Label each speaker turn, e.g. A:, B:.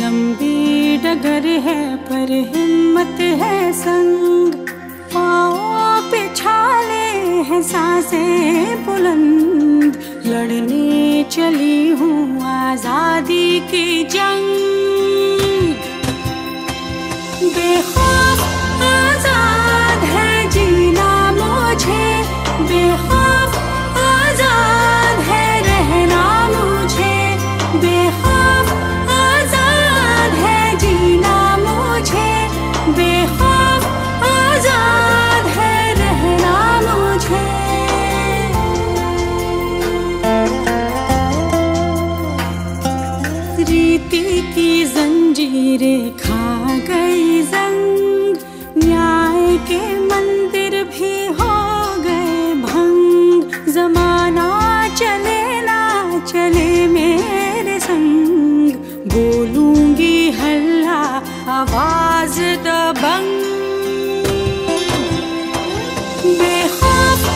A: लंबी डगर है, पर हिम्मत है संग। पाओ पिछाले हैं साँसें बुलंद। लड़ने चली हूँ आज़ादी की जंग। बेखौफ की जंजीरें खा गई जंग। न्याय के मंदिर भी हो गए भंग। जमाना चले ना चले मेरे संग। बोलूँगी, हल्ला, आवाज़ दबंग। बेखौफ